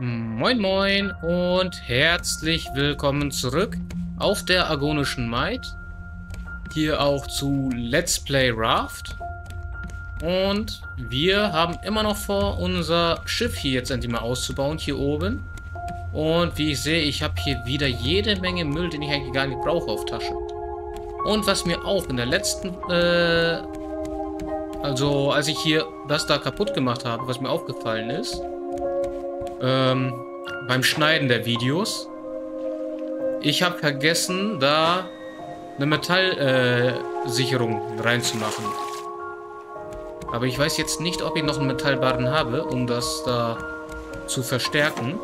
Moin moin und herzlich willkommen zurück auf der Agonischen Might. Hier auch zu Let's Play Raft. Und wir haben immer noch vor, unser Schiff hier jetzt endlich mal auszubauen, hier oben. Und wie ich sehe, ich habe hier wieder jede Menge Müll, den ich eigentlich gar nicht brauche auf Tasche. Und was mir auch in der letzten, äh, also als ich hier das da kaputt gemacht habe, was mir aufgefallen ist, ähm, beim Schneiden der Videos, ich habe vergessen, da eine Metallsicherung äh, reinzumachen. Aber ich weiß jetzt nicht, ob ich noch einen Metallbarren habe, um das da zu verstärken.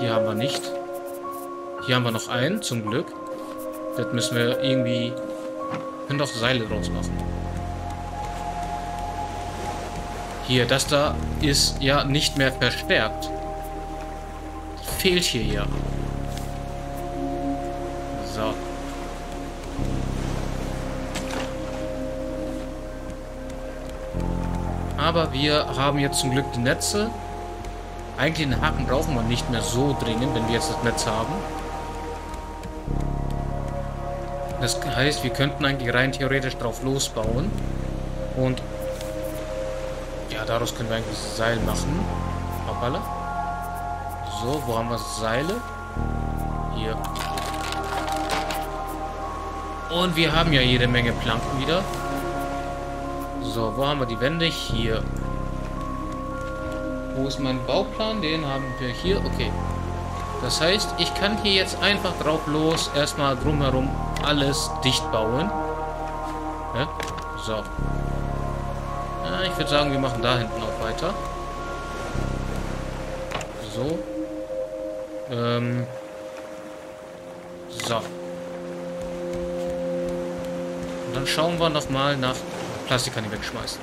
Hier haben wir nicht. Hier haben wir noch einen, zum Glück. Das müssen wir irgendwie... können doch Seile draus machen. Hier, das da ist ja nicht mehr verstärkt. Fehlt hier ja. So. Aber wir haben jetzt zum Glück die Netze. Eigentlich einen Haken brauchen wir nicht mehr so dringend, wenn wir jetzt das Netz haben. Das heißt, wir könnten eigentlich rein theoretisch drauf losbauen. Und daraus können wir eigentlich Seil machen. Hoppala. So, wo haben wir Seile? Hier. Und wir haben ja jede Menge Planken wieder. So, wo haben wir die Wände? Hier. Wo ist mein Bauplan? Den haben wir hier. Okay. Das heißt, ich kann hier jetzt einfach drauf los, erstmal drumherum alles dicht bauen. Ja? So. Ja, ich würde sagen, wir machen da hinten auch weiter. So. Ähm. So. Und dann schauen wir nochmal nach Plastik kann ich wegschmeißen.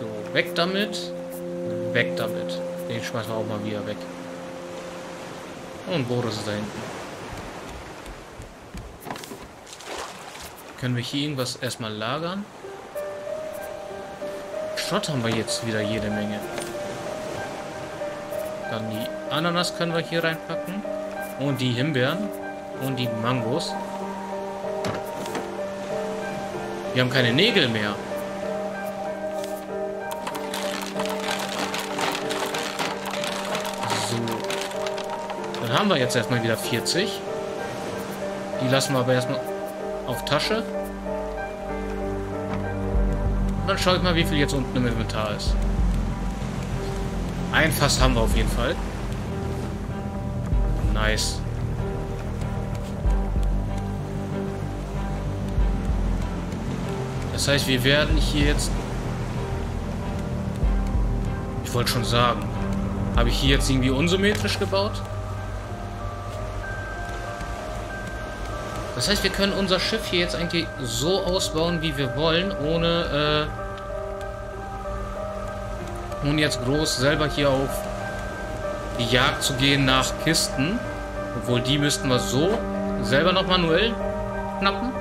So, weg damit. Weg damit. Den schmeißen wir auch mal wieder weg. Und Boris ist da hinten. Können wir hier irgendwas erstmal lagern? Schrott haben wir jetzt wieder jede Menge. Dann die Ananas können wir hier reinpacken. Und die Himbeeren. Und die Mangos. Wir haben keine Nägel mehr. So. Dann haben wir jetzt erstmal wieder 40. Die lassen wir aber erstmal auf Tasche. Und dann schaue ich mal, wie viel jetzt unten im Inventar ist. Ein Fass haben wir auf jeden Fall. Nice. Das heißt, wir werden hier jetzt... Ich wollte schon sagen. Habe ich hier jetzt irgendwie unsymmetrisch gebaut? Das heißt, wir können unser Schiff hier jetzt eigentlich so ausbauen, wie wir wollen, ohne, äh, ohne jetzt groß selber hier auf die Jagd zu gehen nach Kisten. Obwohl, die müssten wir so selber noch manuell knappen.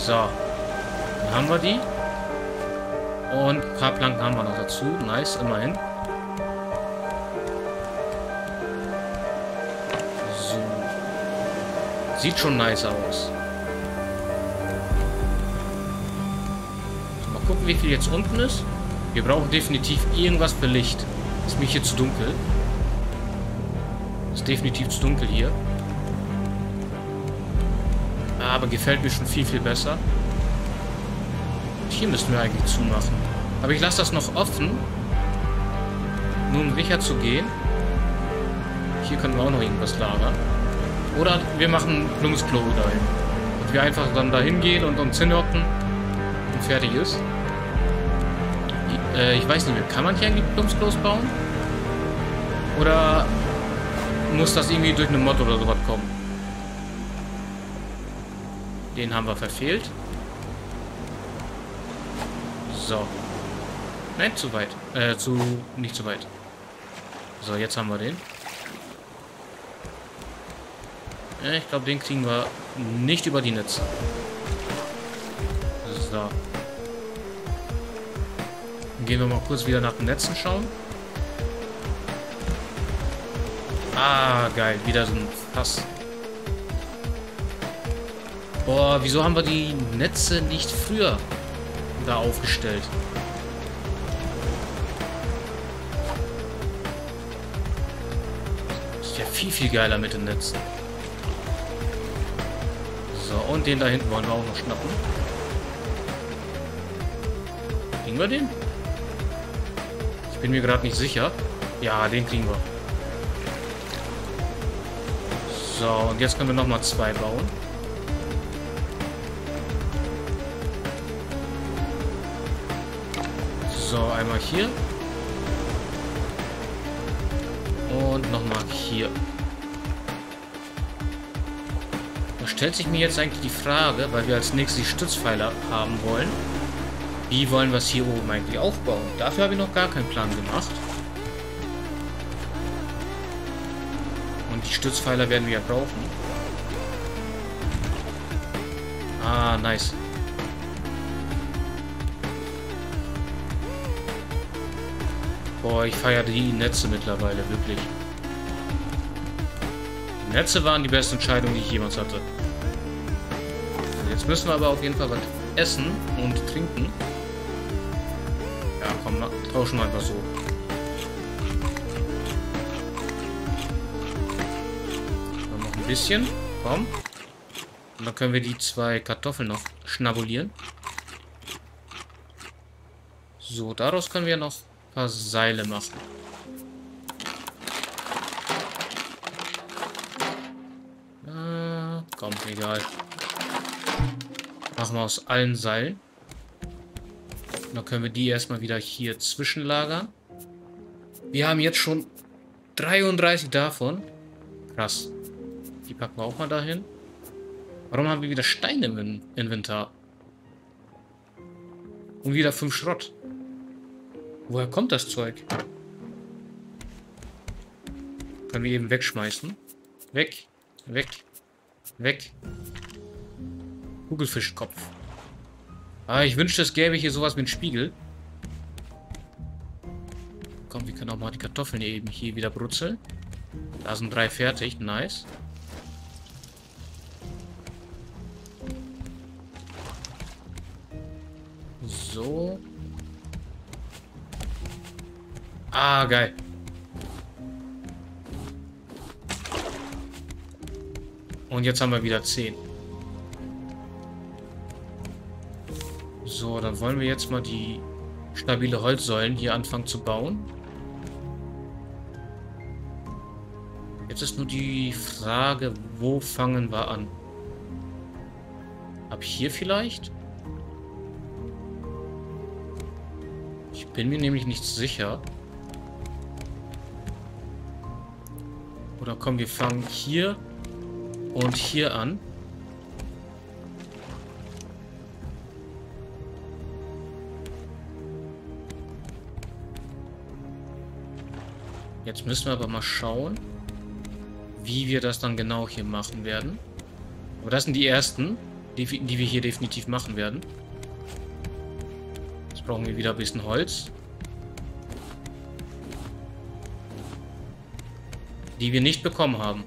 So. Dann haben wir die. Und ein paar Planken haben wir noch dazu. Nice, immerhin. Sieht schon nice aus. Mal gucken, wie viel jetzt unten ist. Wir brauchen definitiv irgendwas für Licht. Ist mir hier zu dunkel. Ist definitiv zu dunkel hier aber gefällt mir schon viel, viel besser. Hier müssen wir eigentlich zumachen. Aber ich lasse das noch offen. Nur um sicher zu gehen. Hier können wir auch noch irgendwas lagern. Oder wir machen ein Plumpsklo dahin. Und wir einfach dann dahin gehen und uns hinhocken und fertig ist. Ich, äh, ich weiß nicht mehr, kann man hier eigentlich Plumpsklos bauen? Oder muss das irgendwie durch eine Mod oder sowas kommen? Den haben wir verfehlt. So. Nein, zu weit. Äh, zu... nicht zu weit. So, jetzt haben wir den. Ja, ich glaube, den kriegen wir nicht über die Netze. So. Gehen wir mal kurz wieder nach den Netzen schauen. Ah, geil. Wieder so ein Fass. Boah, wieso haben wir die Netze nicht früher da aufgestellt? Das ist ja viel, viel geiler mit den Netzen. Und den da hinten wollen wir auch noch schnappen. Kriegen wir den? Ich bin mir gerade nicht sicher. Ja, den kriegen wir. So, und jetzt können wir nochmal zwei bauen. So, einmal hier. Und nochmal hier. Da stellt sich mir jetzt eigentlich die Frage, weil wir als nächstes die Stützpfeiler haben wollen. Wie wollen wir es hier oben eigentlich aufbauen? Dafür habe ich noch gar keinen Plan gemacht. Und die Stützpfeiler werden wir ja brauchen. Ah, nice. Boah, ich feiere die Netze mittlerweile, wirklich. Netze waren die beste Entscheidung, die ich jemals hatte. Jetzt müssen wir aber auf jeden Fall was essen und trinken. Ja, komm, tauschen wir einfach so. noch ein bisschen. Komm. Und dann können wir die zwei Kartoffeln noch schnabulieren. So, daraus können wir noch paar Seile machen. Ah, komm, egal. Machen wir aus allen Seilen. Dann können wir die erstmal wieder hier zwischenlagern. Wir haben jetzt schon 33 davon. Krass. Die packen wir auch mal dahin. Warum haben wir wieder Steine im Inventar? Und wieder 5 Schrott. Woher kommt das Zeug? Können wir eben wegschmeißen. Weg, weg, weg. Kugelfischkopf. Ah, ich wünschte, es gäbe hier sowas einen Spiegel. Komm, wir können auch mal die Kartoffeln eben hier wieder brutzeln. Da sind drei fertig, nice. So. Ah, geil. Und jetzt haben wir wieder 10. dann wollen wir jetzt mal die stabile Holzsäulen hier anfangen zu bauen. Jetzt ist nur die Frage, wo fangen wir an? Ab hier vielleicht? Ich bin mir nämlich nicht sicher. Oder komm, wir fangen hier und hier an. Jetzt müssen wir aber mal schauen, wie wir das dann genau hier machen werden. Aber das sind die ersten, die, die wir hier definitiv machen werden. Jetzt brauchen wir wieder ein bisschen Holz. die wir nicht bekommen haben.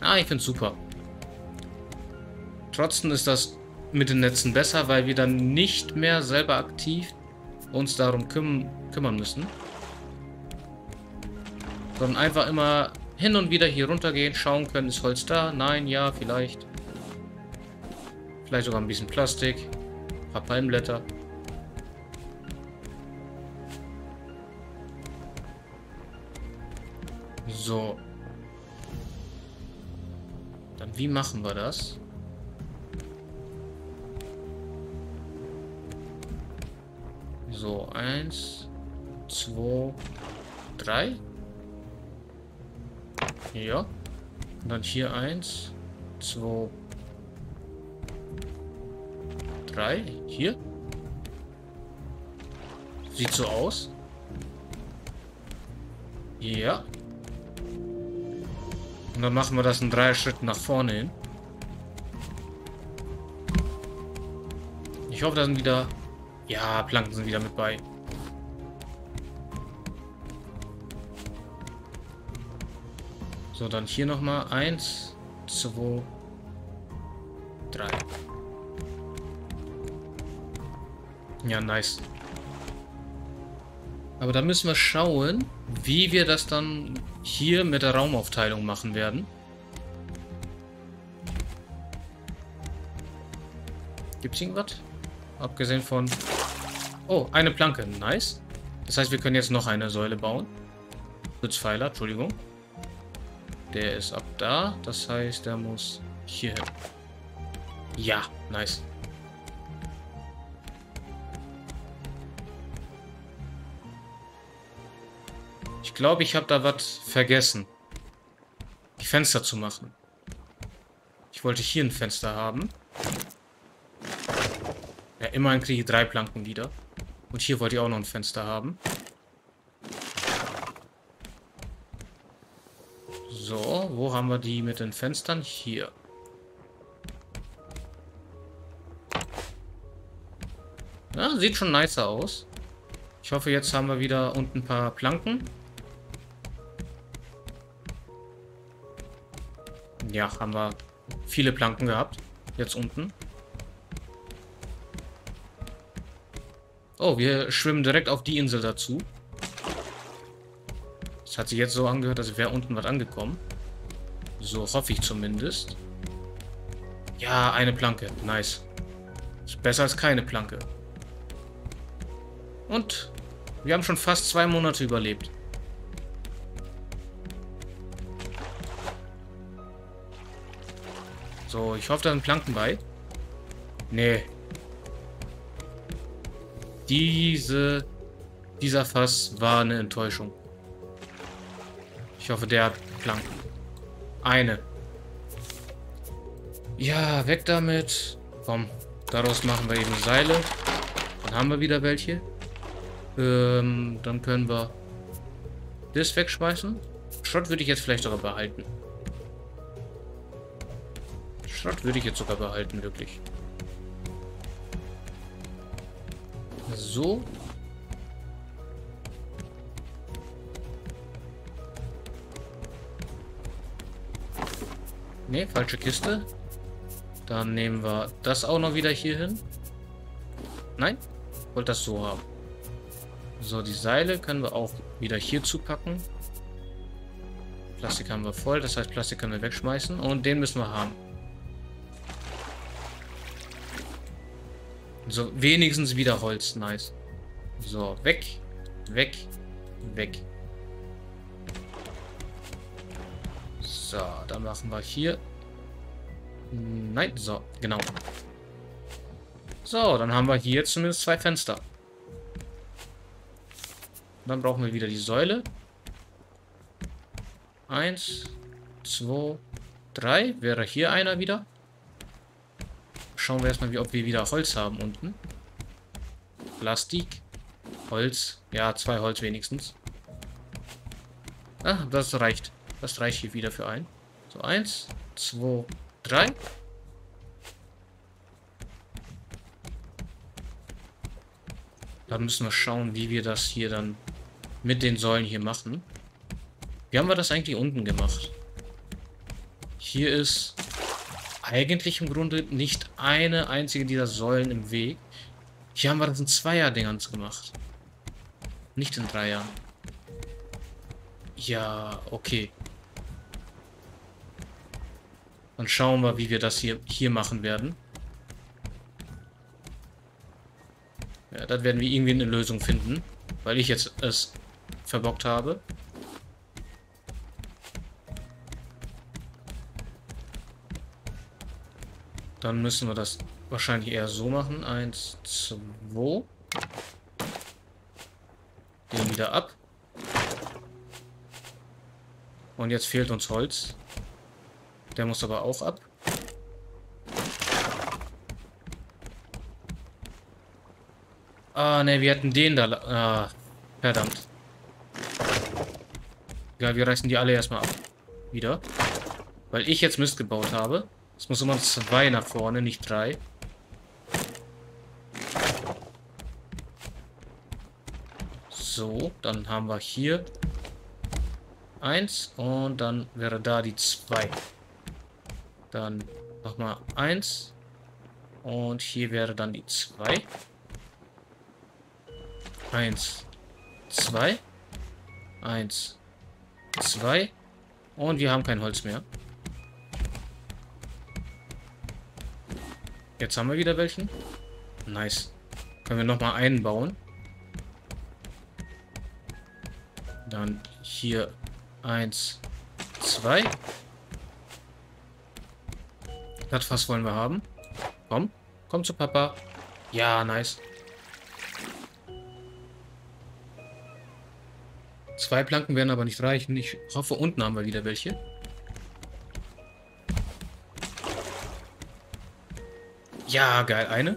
Ah, ich finde es super. Trotzdem ist das mit den Netzen besser, weil wir dann nicht mehr selber aktiv uns darum küm kümmern müssen. Sondern einfach immer hin und wieder hier runtergehen, schauen können, ist Holz da? Nein, ja, vielleicht. Vielleicht sogar ein bisschen Plastik. Ein paar Palmblätter. So. Dann wie machen wir das? So, eins, zwei, drei. Ja. Und dann hier eins, zwei, drei. Hier. Sieht so aus. Ja. Und dann machen wir das in drei Schritten nach vorne hin. Ich hoffe, da sind wieder Ja, Planken sind wieder mit bei. So, dann hier nochmal. Eins, zwei, drei. Ja, nice. Aber da müssen wir schauen, wie wir das dann hier mit der Raumaufteilung machen werden. Gibt es irgendwas? Abgesehen von... Oh, eine Planke. Nice. Das heißt, wir können jetzt noch eine Säule bauen. Schutzpfeiler, Entschuldigung. Der ist ab da. Das heißt, der muss hier hin. Ja, nice. Ich glaube, ich habe da was vergessen. Die Fenster zu machen. Ich wollte hier ein Fenster haben. Ja, immerhin kriege ich drei Planken wieder. Und hier wollte ich auch noch ein Fenster haben. So, wo haben wir die mit den Fenstern? Hier. Ja, sieht schon nicer aus. Ich hoffe, jetzt haben wir wieder unten ein paar Planken. Ja, haben wir viele Planken gehabt. Jetzt unten. Oh, wir schwimmen direkt auf die Insel dazu. Das hat sich jetzt so angehört, als wäre unten was angekommen. So hoffe ich zumindest. Ja, eine Planke. Nice. Ist besser als keine Planke. Und wir haben schon fast zwei Monate überlebt. So, ich hoffe, da sind Planken bei. Nee, diese, dieser Fass war eine Enttäuschung. Ich hoffe, der hat Planken. Eine. Ja, weg damit. Komm, daraus machen wir eben Seile. Dann haben wir wieder welche. Ähm, dann können wir das wegschmeißen. Schrott würde ich jetzt vielleicht sogar behalten. Schrott würde ich jetzt sogar behalten, wirklich. So. Ne, falsche Kiste. Dann nehmen wir das auch noch wieder hier hin. Nein, wollte das so haben. So, die Seile können wir auch wieder hier zupacken. Plastik haben wir voll, das heißt Plastik können wir wegschmeißen. Und den müssen wir haben. So, wenigstens wieder Holz. Nice. So, weg. Weg. Weg. So, dann machen wir hier. Nein, so, genau. So, dann haben wir hier zumindest zwei Fenster. Dann brauchen wir wieder die Säule. Eins, zwei, drei. Wäre hier einer wieder schauen wir erstmal, ob wir wieder Holz haben unten. Plastik. Holz. Ja, zwei Holz wenigstens. Ah, das reicht. Das reicht hier wieder für ein. So, eins, zwei, drei. Dann müssen wir schauen, wie wir das hier dann mit den Säulen hier machen. Wie haben wir das eigentlich unten gemacht? Hier ist eigentlich im Grunde nicht eine einzige dieser Säulen im Weg. Hier haben wir das in Zweier-Dingerns gemacht. Nicht in Dreier. Ja, okay. Dann schauen wir, wie wir das hier, hier machen werden. Ja, dann werden wir irgendwie eine Lösung finden. Weil ich jetzt es verbockt habe. Dann müssen wir das wahrscheinlich eher so machen. Eins, zwei. Den wieder ab. Und jetzt fehlt uns Holz. Der muss aber auch ab. Ah, ne, wir hatten den da. Ah, verdammt. Ja, wir reißen die alle erstmal ab. Wieder. Weil ich jetzt Mist gebaut habe. Es muss immer zwei nach vorne, nicht drei. So, dann haben wir hier eins und dann wäre da die zwei. Dann nochmal eins und hier wäre dann die zwei. Eins, zwei, eins, zwei und wir haben kein Holz mehr. Jetzt haben wir wieder welchen. Nice. Können wir nochmal einen bauen. Dann hier eins, zwei. Das Fass wollen wir haben. Komm, komm zu Papa. Ja, nice. Zwei Planken werden aber nicht reichen. Ich hoffe, unten haben wir wieder welche. Ja, geil. Eine.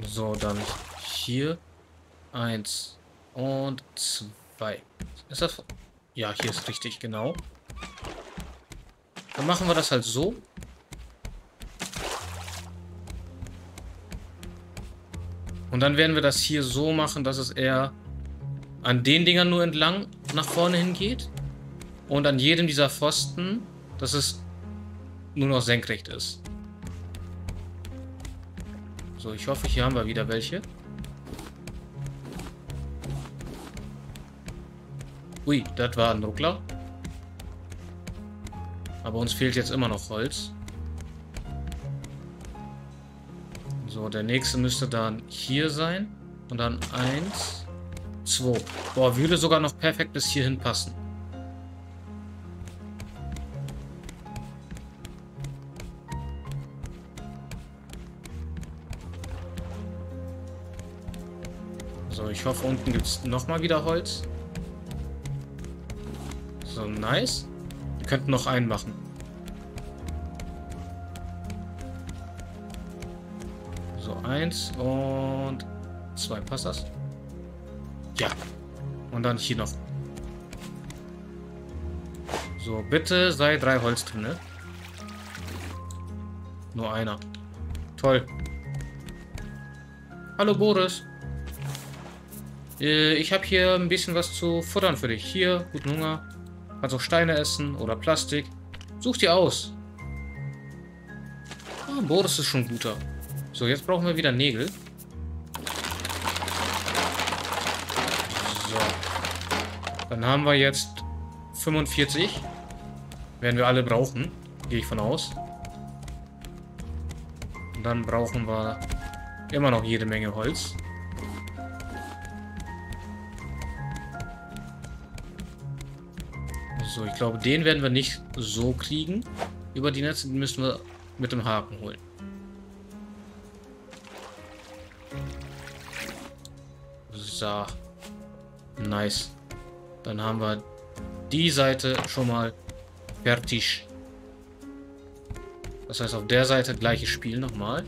So, dann hier eins und zwei. Ist das... Ja, hier ist richtig, genau. Dann machen wir das halt so. Und dann werden wir das hier so machen, dass es eher an den Dingern nur entlang nach vorne hingeht. Und an jedem dieser Pfosten, dass es nur noch senkrecht ist. So, ich hoffe, hier haben wir wieder welche. Ui, das war ein Ruckler. Aber uns fehlt jetzt immer noch Holz. So, der nächste müsste dann hier sein. Und dann eins, zwei. Boah, würde sogar noch perfekt bis hierhin passen. So, ich hoffe, unten gibt es nochmal wieder Holz. So, nice. Wir könnten noch einen machen. Eins und zwei. Passt das? Ja. Und dann hier noch. So, bitte sei drei Holz drin, ne? Nur einer. Toll. Hallo Boris. Äh, ich habe hier ein bisschen was zu futtern für dich. Hier, guten Hunger. Kannst auch Steine essen oder Plastik. Such dir aus. Ah, Boris ist schon guter. So, jetzt brauchen wir wieder Nägel. So. Dann haben wir jetzt 45. Werden wir alle brauchen. Gehe ich von aus. Und dann brauchen wir immer noch jede Menge Holz. So, ich glaube, den werden wir nicht so kriegen. Über die Netze müssen wir mit dem Haken holen. So. Nice. Dann haben wir die Seite schon mal fertig. Das heißt, auf der Seite gleiches Spiel nochmal.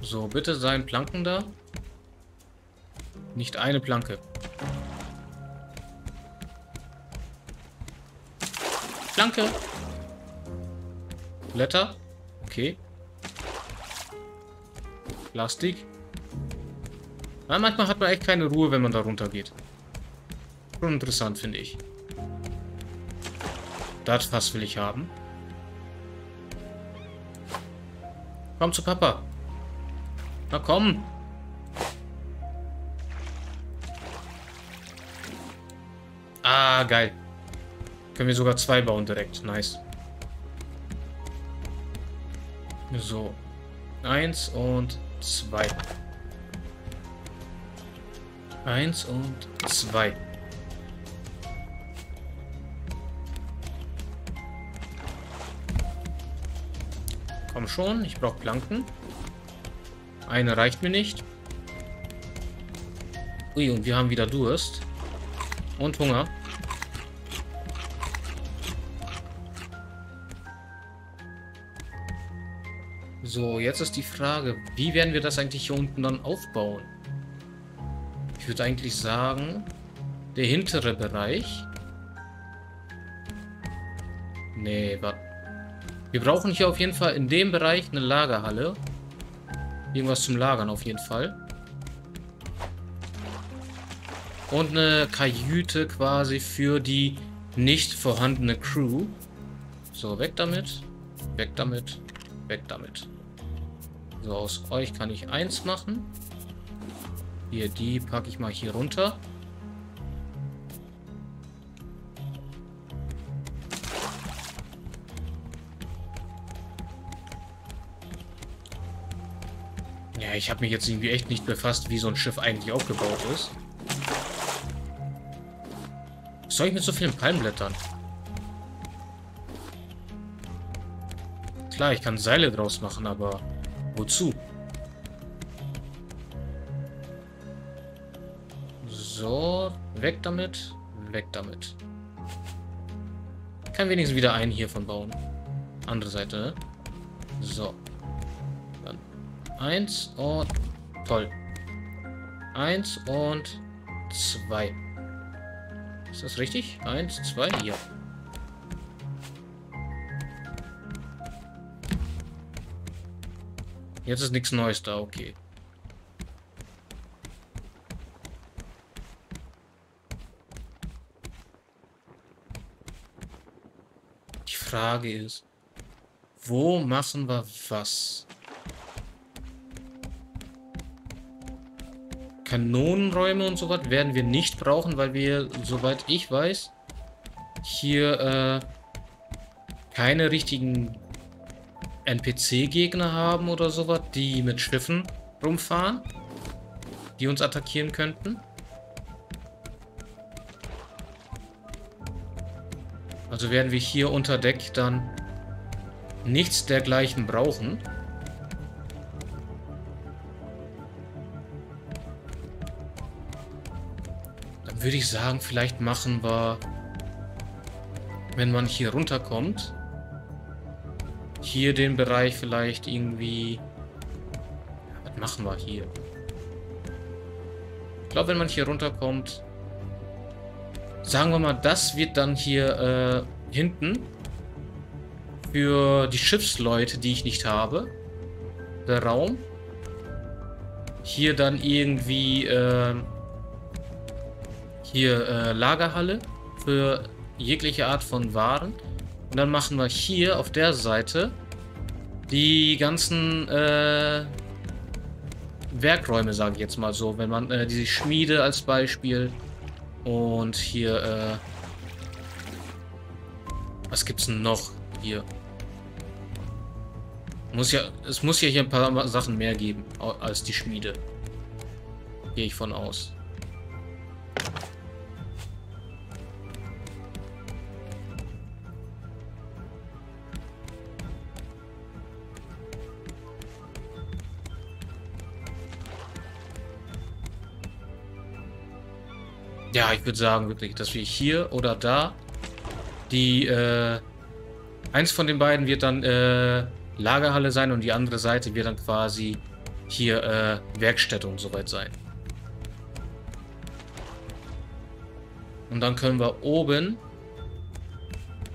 So, bitte seien Planken da. Nicht eine Planke. Planke. Blätter. Okay. Plastik. Ja, manchmal hat man echt keine Ruhe, wenn man da runter geht. Schon interessant, finde ich. Das Fass will ich haben. Komm zu Papa. Na komm. Ah, geil. Können wir sogar zwei bauen direkt. Nice. So. Eins und zwei. Eins und zwei. Komm schon, ich brauche Planken. Eine reicht mir nicht. Ui, und wir haben wieder Durst. Und Hunger. So, jetzt ist die Frage, wie werden wir das eigentlich hier unten dann aufbauen? Ich würde eigentlich sagen, der hintere Bereich Nee, warte. Wir brauchen hier auf jeden Fall in dem Bereich eine Lagerhalle. Irgendwas zum Lagern auf jeden Fall. Und eine Kajüte quasi für die nicht vorhandene Crew. So, weg damit. Weg damit. Weg damit. So, aus euch kann ich eins machen. Hier, die packe ich mal hier runter. Ja, ich habe mich jetzt irgendwie echt nicht befasst, wie so ein Schiff eigentlich aufgebaut ist. Was soll ich mit so vielen Palmblättern? Klar, ich kann Seile draus machen, aber wozu? So, weg damit, weg damit. Ich kann wenigstens wieder einen hiervon bauen. Andere Seite, ne? So. Dann eins und... Toll. Eins und zwei. Ist das richtig? Eins, zwei, ja. Jetzt ist nichts Neues da, okay. Die Frage ist, wo machen wir was? Kanonenräume und so was werden wir nicht brauchen, weil wir, soweit ich weiß, hier äh, keine richtigen NPC-Gegner haben oder sowas, die mit Schiffen rumfahren, die uns attackieren könnten. Also werden wir hier unter Deck dann nichts dergleichen brauchen. Würde ich sagen, vielleicht machen wir, wenn man hier runterkommt, hier den Bereich vielleicht irgendwie... Was machen wir hier? Ich glaube, wenn man hier runterkommt... Sagen wir mal, das wird dann hier äh, hinten für die Schiffsleute, die ich nicht habe. Der Raum. Hier dann irgendwie äh, hier äh, Lagerhalle für jegliche Art von Waren. Und dann machen wir hier auf der Seite die ganzen äh, Werkräume, sage ich jetzt mal so. Wenn man äh, die Schmiede als Beispiel und hier, äh, was gibt's denn noch hier? Muss ja, es muss ja hier ein paar Sachen mehr geben als die Schmiede. Gehe ich von aus. Ja, ich würde sagen wirklich, dass wir hier oder da die, äh, eins von den beiden wird dann äh, Lagerhalle sein und die andere Seite wird dann quasi hier äh, Werkstätte und soweit sein. Und dann können wir oben,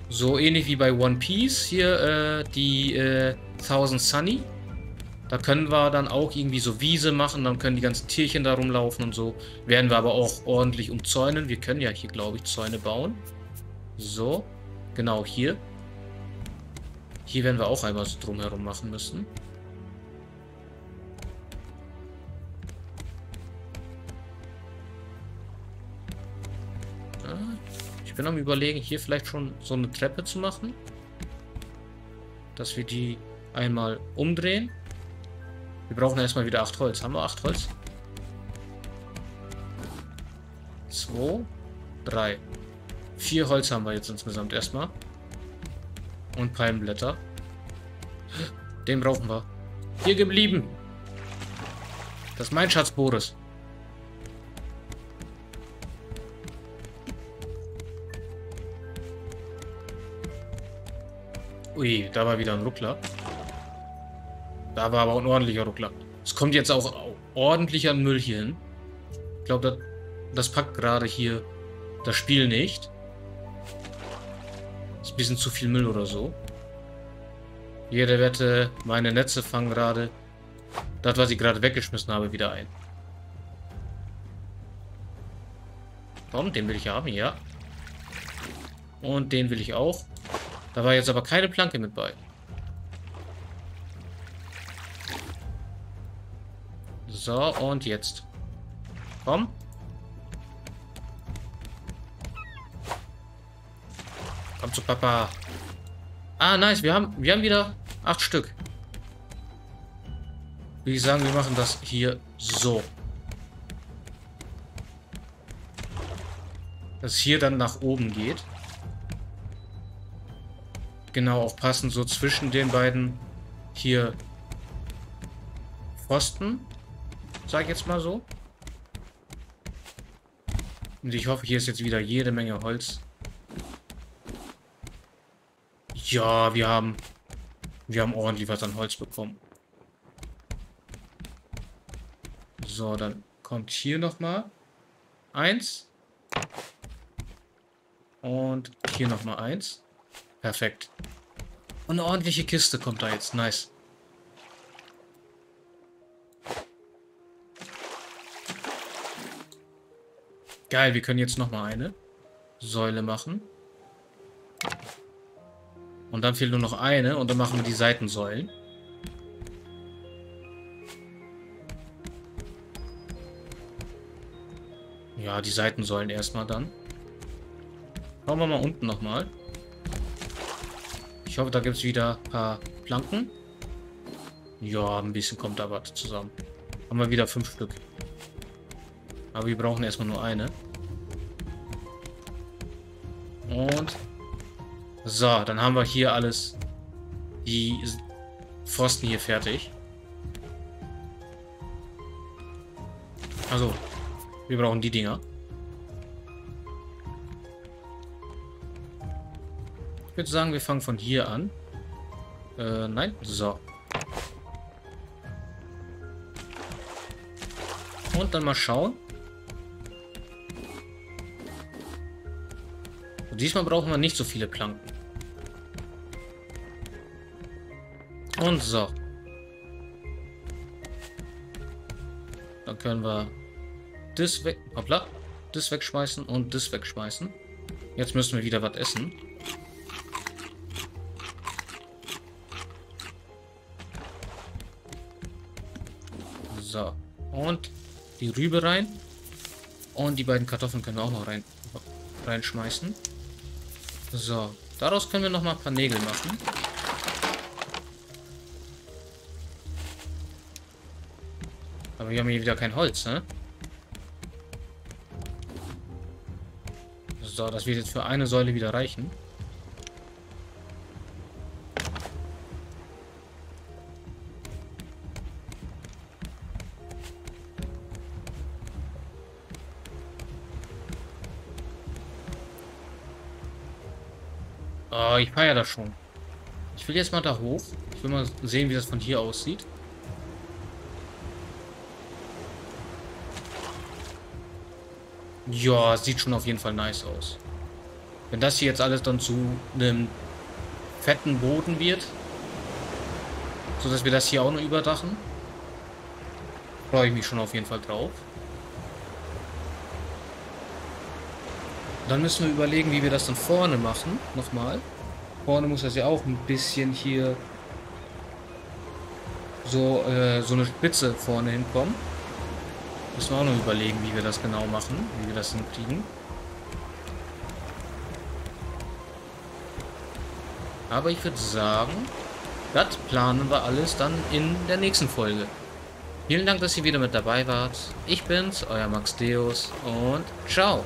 so ähnlich wie bei One Piece, hier äh, die äh, Thousand Sunny da können wir dann auch irgendwie so Wiese machen, dann können die ganzen Tierchen da rumlaufen und so. Werden wir aber auch ordentlich umzäunen. Wir können ja hier, glaube ich, Zäune bauen. So, genau hier. Hier werden wir auch einmal so drumherum machen müssen. Ich bin am überlegen, hier vielleicht schon so eine Treppe zu machen. Dass wir die einmal umdrehen. Wir brauchen erstmal wieder 8 Holz. Haben wir 8 Holz? 2, 3. 4 Holz haben wir jetzt insgesamt erstmal. Und Palmblätter. Den brauchen wir. Hier geblieben. Das ist mein Schatz Boris. Ui, da war wieder ein Ruckler. Da war aber ein ordentlicher Ruckler. Es kommt jetzt auch ordentlicher Müll hier hin. Ich glaube, das, das packt gerade hier das Spiel nicht. Ist ein bisschen zu viel Müll oder so. Jede Wette, meine Netze fangen gerade das, was ich gerade weggeschmissen habe, wieder ein. Komm, den will ich haben, ja. Und den will ich auch. Da war jetzt aber keine Planke mit bei. So, und jetzt. Komm. Komm zu Papa. Ah, nice. Wir haben, wir haben wieder acht Stück. Wie sagen, wir machen das hier so. Dass hier dann nach oben geht. Genau, auch passend so zwischen den beiden hier Pfosten. Sag jetzt mal so. Und ich hoffe, hier ist jetzt wieder jede Menge Holz. Ja, wir haben... Wir haben ordentlich was an Holz bekommen. So, dann kommt hier nochmal eins. Und hier nochmal eins. Perfekt. Und eine ordentliche Kiste kommt da jetzt. Nice. Geil, wir können jetzt nochmal eine Säule machen. Und dann fehlt nur noch eine und dann machen wir die Seitensäulen. Ja, die Seitensäulen erstmal dann. Schauen wir mal unten nochmal. Ich hoffe, da gibt es wieder ein paar Planken. Ja, ein bisschen kommt da was zusammen. Haben wir wieder fünf Stück. Aber wir brauchen erstmal nur eine. Und so, dann haben wir hier alles, die Pfosten hier fertig. Also, wir brauchen die Dinger. Ich würde sagen, wir fangen von hier an. Äh, nein, so. Und dann mal schauen. Diesmal brauchen wir nicht so viele Planken. Und so. Dann können wir das weg, hoppla, das wegschmeißen und das wegschmeißen. Jetzt müssen wir wieder was essen. So. Und die Rübe rein. Und die beiden Kartoffeln können wir auch noch rein, reinschmeißen. So. Daraus können wir noch mal ein paar Nägel machen. Aber wir haben hier wieder kein Holz, ne? So, das wird jetzt für eine Säule wieder reichen. Oh, ich feiere das schon. Ich will jetzt mal da hoch. Ich will mal sehen, wie das von hier aussieht. Ja, sieht schon auf jeden Fall nice aus. Wenn das hier jetzt alles dann zu einem fetten Boden wird, so dass wir das hier auch noch überdachen, freue ich mich schon auf jeden Fall drauf. Dann müssen wir überlegen, wie wir das dann vorne machen. Nochmal. Vorne muss das ja auch ein bisschen hier so, äh, so eine Spitze vorne hinkommen. Müssen wir auch noch überlegen, wie wir das genau machen, wie wir das hinkriegen. Aber ich würde sagen, das planen wir alles dann in der nächsten Folge. Vielen Dank, dass ihr wieder mit dabei wart. Ich bin's, euer Max Deus und ciao.